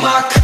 my car.